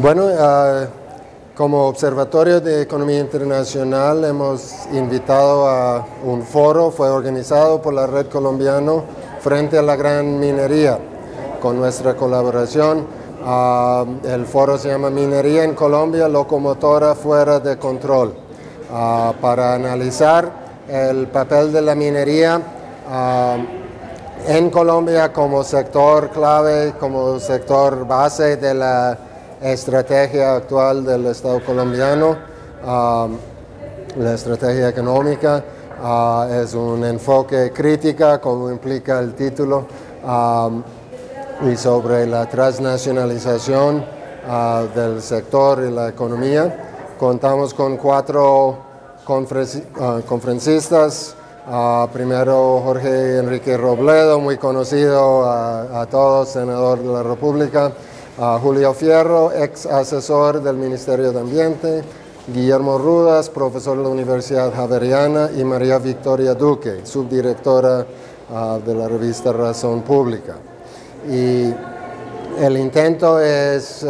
Bueno, uh, como Observatorio de Economía Internacional hemos invitado a un foro, fue organizado por la Red Colombiano frente a la gran minería, con nuestra colaboración. Uh, el foro se llama Minería en Colombia, locomotora fuera de control, uh, para analizar el papel de la minería en Colombia como sector clave, como sector base de la estrategia actual del Estado colombiano, um, la estrategia económica. Uh, es un enfoque crítica, como implica el título, um, y sobre la transnacionalización uh, del sector y la economía. Contamos con cuatro uh, conferencistas Uh, primero Jorge Enrique Robledo, muy conocido a, todos, senador de la República. Julio Fierro, ex asesor del Ministerio de Ambiente. Guillermo Rudas, profesor de la Universidad Javeriana. Y María Victoria Duque, subdirectora uh, de la revista Razón Pública. Y el intento es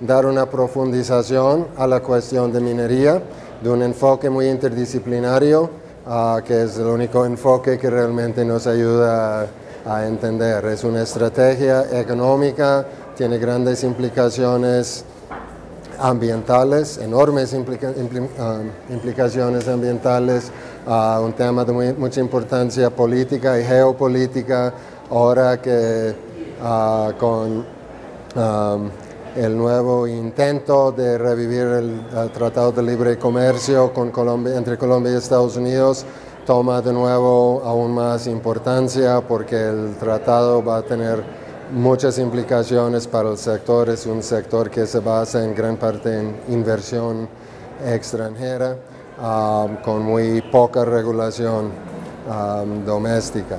dar una profundización a la cuestión de minería, de un enfoque muy interdisciplinario Ah, que es el único enfoque que realmente nos ayuda a, entender. Es una estrategia económica, tiene grandes implicaciones ambientales, enormes ah, implicaciones ambientales, uh, un tema de mucha importancia política y geopolítica, ahora que con el nuevo intento de revivir el, Tratado de Libre Comercio con Colombia, entre Colombia y Estados Unidos toma de nuevo aún más importancia porque el tratado va a tener muchas implicaciones para el sector. Es un sector que se basa en gran parte en inversión extranjera um, con muy poca regulación um, doméstica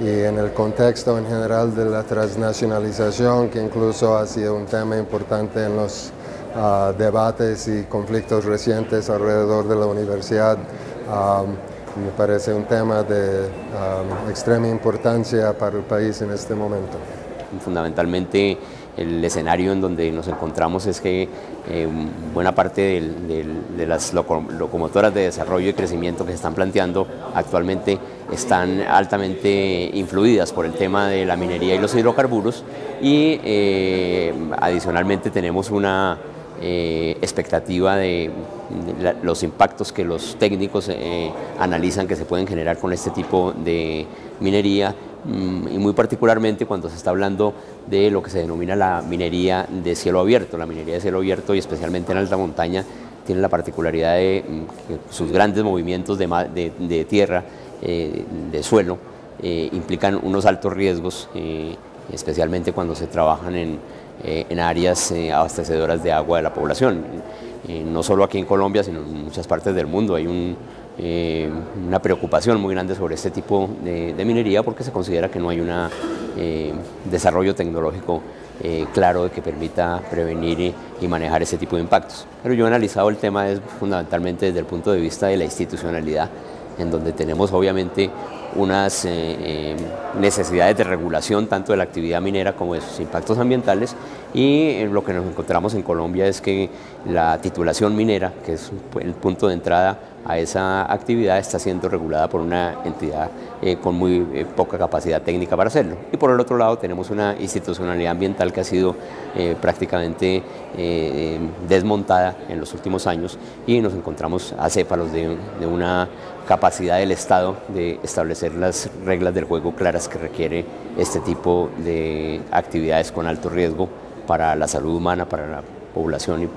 y en el contexto en general de la transnacionalización, que incluso ha sido un tema importante en los ah, debates y conflictos recientes alrededor de la universidad. me parece un tema de extrema importancia para el país en este momento. Fundamentalmente el escenario en donde nos encontramos es que eh, buena parte de las locomotoras de desarrollo y crecimiento que se están planteando actualmente están altamente influidas por el tema de la minería y los hidrocarburos y eh, adicionalmente tenemos una eh, expectativa de, los impactos que los técnicos analizan que se pueden generar con este tipo de minería y muy particularmente cuando se está hablando de lo que se denomina la minería de cielo abierto. La minería de cielo abierto y especialmente en alta montaña tiene la particularidad de mm, que sus grandes movimientos de, tierra, eh, de suelo, eh, implican unos altos riesgos, eh, especialmente cuando se trabajan en, en áreas abastecedoras de agua de la población. no solo aquí en Colombia, sino en muchas partes del mundo hay un, eh, una preocupación muy grande sobre este tipo de, minería porque se considera que no hay un eh, desarrollo tecnológico eh, claro que permita prevenir y, manejar ese tipo de impactos. Pero yo he analizado el tema fundamentalmente desde el punto de vista de la institucionalidad, en donde tenemos obviamente unas necesidades de regulación tanto de la actividad minera como de sus impactos ambientales y lo que nos encontramos en Colombia es que la titulación minera, que es el punto de entrada a esa actividad está siendo regulada por una entidad eh, con muy eh, poca capacidad técnica para hacerlo. Y por el otro lado tenemos una institucionalidad ambiental que ha sido eh, prácticamente desmontada en los últimos años y nos encontramos a cépalos de, de una capacidad del Estado de establecer las reglas del juego claras que requiere este tipo de actividades con alto riesgo para la salud humana, para la población y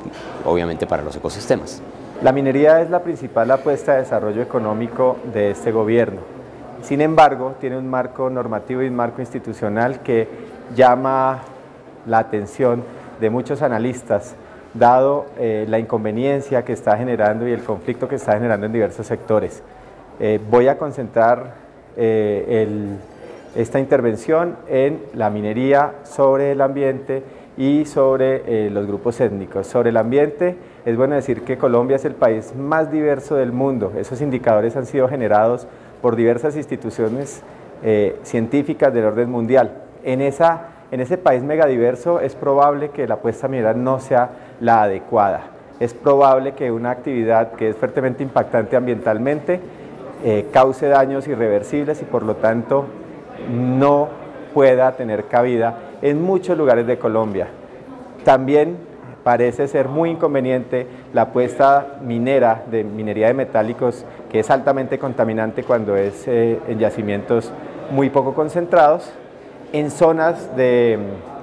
obviamente para los ecosistemas. La minería es la principal apuesta de desarrollo económico de este gobierno. Sin embargo, tiene un marco normativo y un marco institucional que llama la atención de muchos analistas, dado eh, la inconveniencia que está generando y el conflicto que está generando en diversos sectores. Eh, voy a concentrar eh, esta intervención en la minería sobre el ambiente y sobre los grupos étnicos. Sobre el ambiente, es bueno decir que Colombia es el país más diverso del mundo. Esos indicadores han sido generados por diversas instituciones eh, científicas del orden mundial. En esa En ese país megadiverso es probable que la apuesta minera no sea la adecuada. Es probable que una actividad que es fuertemente impactante ambientalmente eh, cause daños irreversibles y por lo tanto no pueda tener cabida en muchos lugares de Colombia. También parece ser muy inconveniente la apuesta minera de minería de metálicos que es altamente contaminante cuando es eh, en yacimientos muy poco concentrados, en zonas de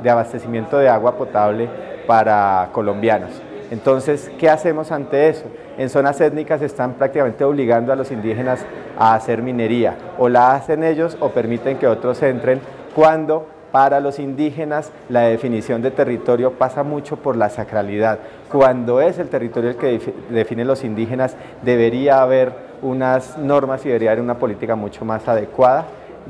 abastecimiento de agua potable para colombianos. Entonces, ¿qué hacemos ante eso? En zonas étnicas están prácticamente obligando a los indígenas a hacer minería, o la hacen ellos o permiten que otros entren cuando para los indígenas la definición de territorio pasa mucho por la sacralidad. Cuando es el territorio el que define los indígenas, debería haber unas normas y debería haber una política mucho más adecuada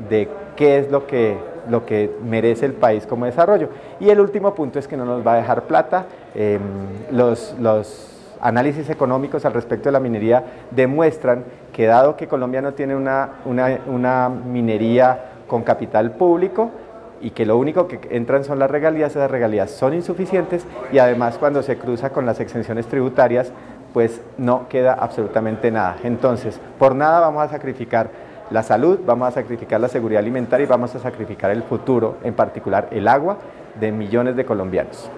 de qué es lo que, lo que merece el país como desarrollo. Y el último punto es que no nos va a dejar plata. Em, los, los análisis económicos al respecto de la minería demuestran que dado que Colombia no tiene una, una, una minería con capital público, y que lo único que entran son las regalías, esas regalías son insuficientes y además cuando se cruza con las exenciones tributarias, pues no queda absolutamente nada. Entonces, por nada vamos a sacrificar la salud, vamos a sacrificar la seguridad alimentaria y vamos a sacrificar el futuro, en particular el agua, de millones de colombianos.